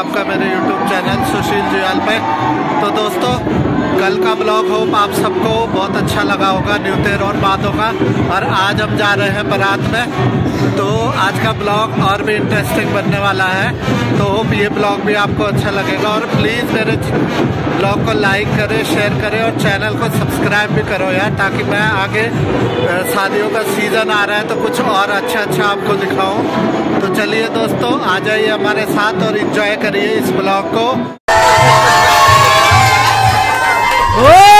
आपका मेरे YouTube channel सुशील जुयाल पे। तो दोस्तों कल का ब्लॉग होप आप सबको बहुत अच्छा लगा होगा न्यूतेर और बातों का। और आज हम जा रहे हैं बारात में तो आज का ब्लॉग और भी इंटरेस्टिंग बनने वाला है। तो होप ये ब्लॉग भी आपको अच्छा लगेगा। और प्लीज़ मेरे ब्लॉग को लाइक करें शेयर करें और चैनल को सब्सक्राइब भी करो यार, ताकि मैं आगे शादियों का सीज़न आ रहा है तो कुछ और अच्छा अच्छा आपको दिखाऊँ। तो चलिए दोस्तों, आ जाइए हमारे साथ और इन्जॉय करिए इस ब्लॉग को। Oh!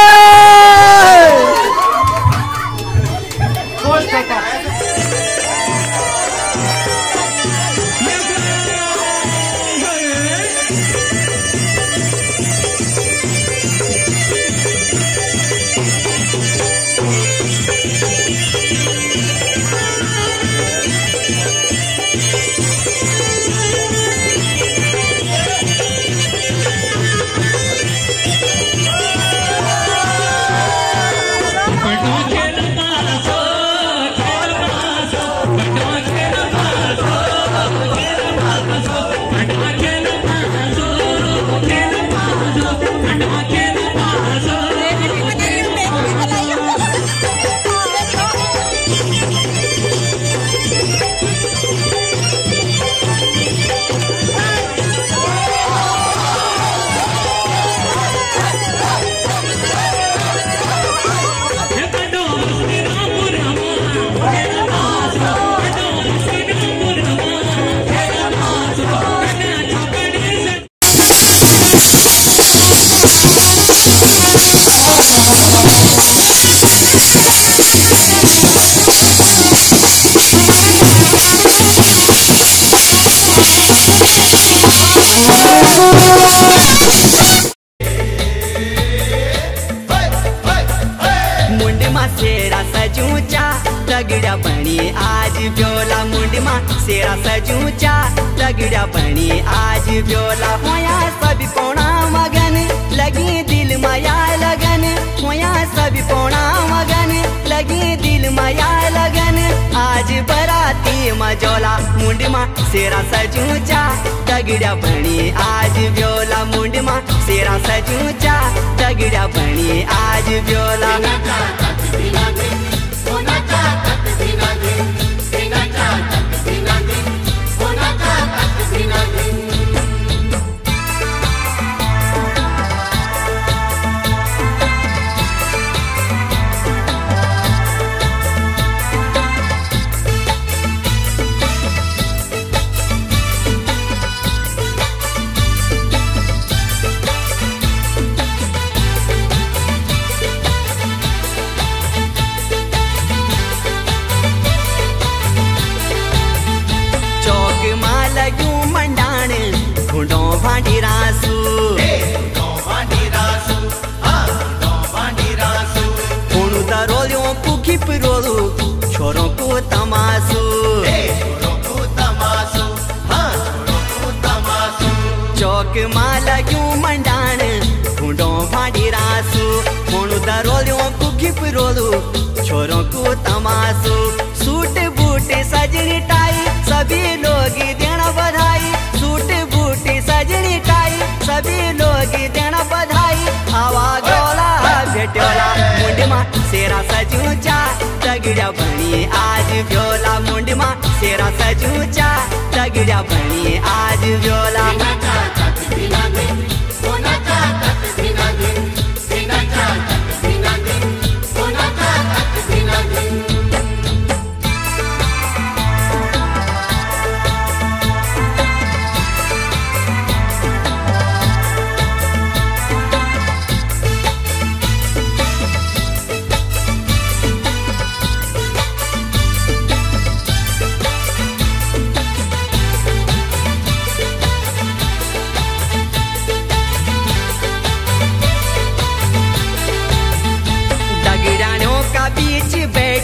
तगड़ा बनी आज ब्योला मुंडमा। सेरा सजूचा तगड़ा बनी आज ब्योला। होया सब पोणा मगन, लगी दिल माया लगन। होया सब पौना मगन, लगी दिल माया लगन। आज बराती मजोला मुंडमा, सेरा सजूचा तगड़ा बनी आज ब्योला मुंडमा। सेरा सजूचा तगड़ा बनी आज ब्योला। भांडी तमासू चौक माँ लग्यूं मंडाण? ढूंढो भांडी रासू। कोणू दरोल्यो पुखिप रोलू। छोरों को तमासू सूट बूट सजनी टाई सभी लोग देना बधाई। सूट बूट सजनी टाई सभी लोग देना बधाई। हवा गोला भेटोला मुंडमा सेरा सजूचा तगड़ा आज ब्योला मुंडमा सजूचा सजूचा तगड़ा बनी आज ब्योला।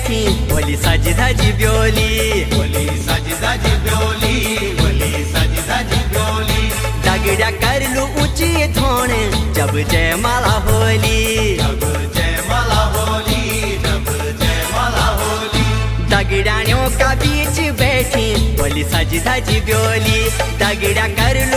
बैठी बोली सज धज ब्योली. बोली सज धज ब्योली. बोली सज ब्योली. दगड़ा कर लू ऊँची धोन जब जय माला होली. जब जय माला होली जब जय माला होली दगड़ानियों का बीच बैठी बोली सज धज ब्योली. दगड़ा कर लू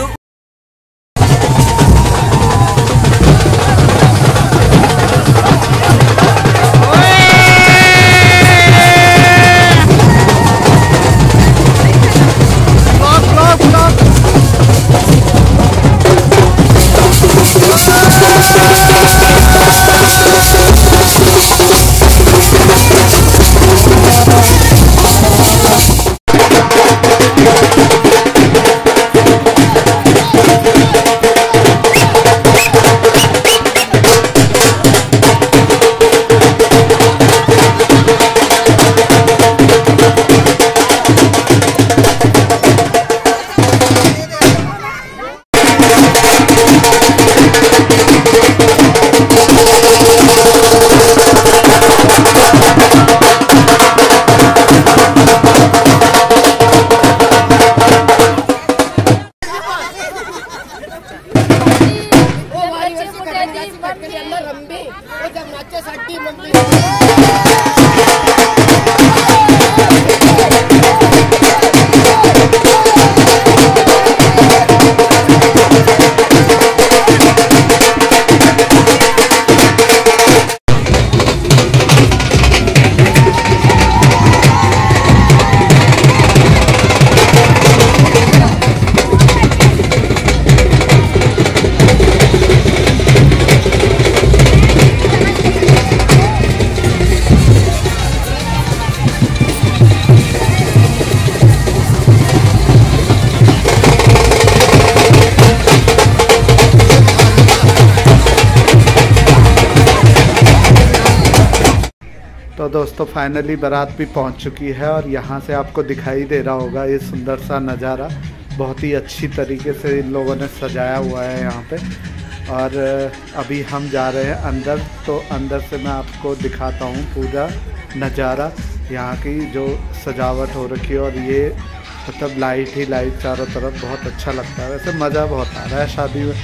दोस्तों फाइनली बारात भी पहुँच चुकी है और यहाँ से आपको दिखाई दे रहा होगा ये सुंदर सा नज़ारा। बहुत ही अच्छी तरीके से इन लोगों ने सजाया हुआ है यहाँ पे। और अभी हम जा रहे हैं अंदर तो अंदर से मैं आपको दिखाता हूँ पूरा नज़ारा। यहाँ की जो सजावट हो रखी है और ये मतलब लाइट ही लाइट चारों तरफ़ बहुत अच्छा लगता है। वैसे मज़ा बहुत आ रहा है शादी में।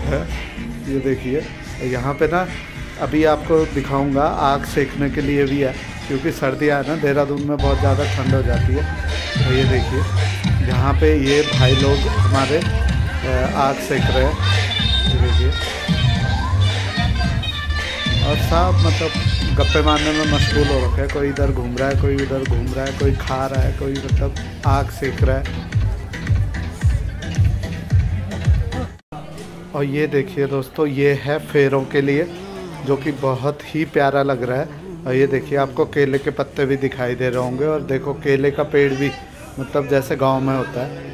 है ये देखिए, यहाँ पे ना अभी आपको दिखाऊँगा, आग सेकने के लिए भी है, क्योंकि सर्दियाँ है ना, देहरादून में बहुत ज़्यादा ठंड हो जाती है। तो ये देखिए, यहाँ पे ये भाई लोग हमारे आग सेक रहे हैं। देखिए। और सब मतलब गप्पे मारने में मशगूल हो रखे हैं। कोई इधर घूम रहा है, कोई उधर घूम रहा है, कोई खा रहा है, कोई मतलब आग सेक रहा है। और ये देखिए दोस्तों, ये है फेरों के लिए। जो कि बहुत ही प्यारा लग रहा है। और ये देखिए, आपको केले के पत्ते भी दिखाई दे रहे होंगे और देखो, केले का पेड़ भी मतलब जैसे गाँव में होता है।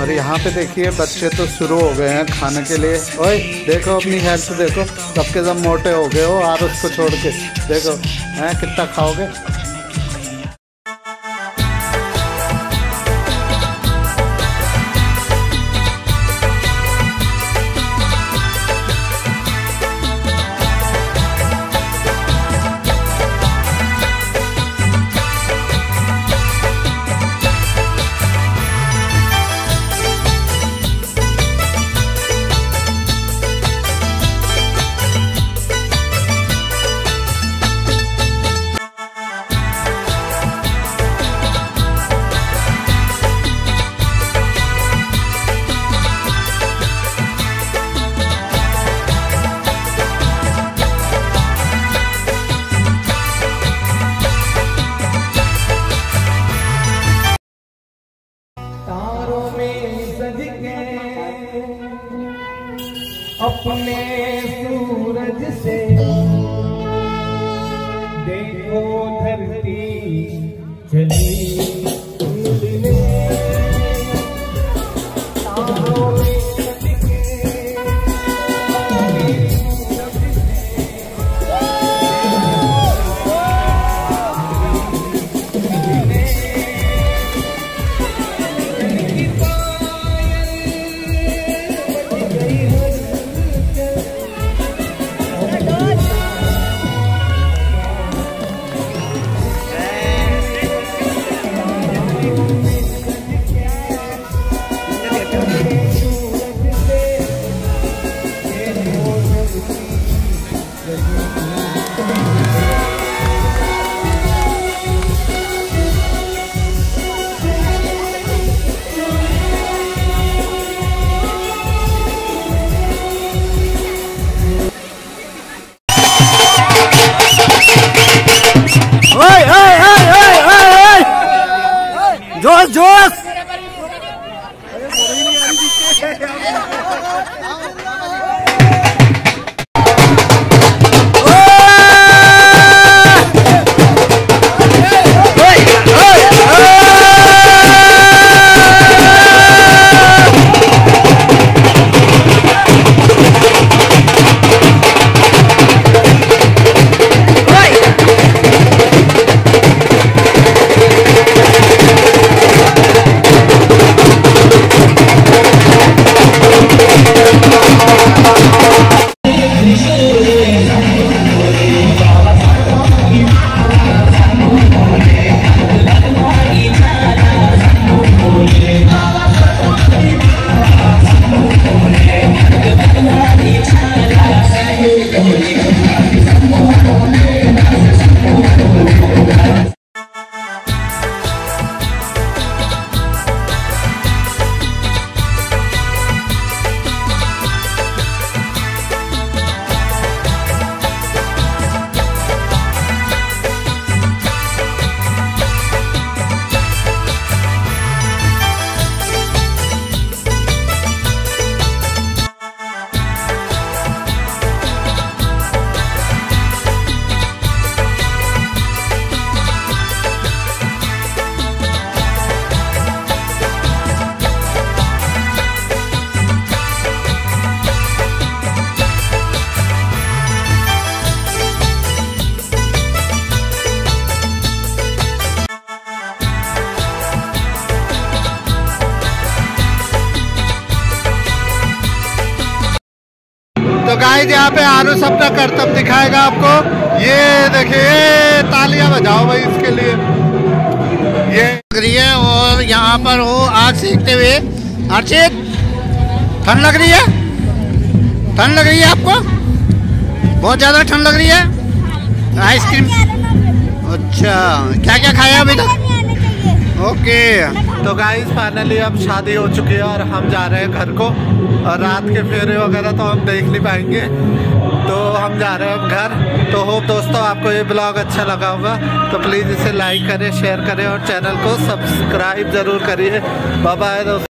और यहाँ पे देखिए, बच्चे तो शुरू हो गए हैं खाने के लिए। ओए, देखो अपनी हेल्थ, देखो, सबके सब मोटे हो गए हो आप उसको छोड़ के। देखो, हैं, कितना खाओगे? सूरज से गाइस यहाँ पे आरुष अपना करतब दिखाएगा आपको। ये देखिए तालियाँ बजाओ भाई इसके लिए। ये लग रही है और यहाँ पर हो आग सेकते हुए। अर्चित ठंड लग रही है? ठंड लग रही है आपको? बहुत ज़्यादा ठंड लग रही है? आइसक्रीम। अच्छा क्या क्या खाया अभी तक? ओके। तो गाइस फाइनली अब शादी हो चुकी है और हम जा रहे हैं घर को। और रात के फेरे वगैरह तो हम देख नहीं पाएँगे। तो हम जा रहे हैं अब घर। तो होप दोस्तों आपको ये ब्लॉग अच्छा लगा होगा। तो प्लीज़ इसे लाइक करें शेयर करें और चैनल को सब्सक्राइब ज़रूर करिए। बाय दोस्तों।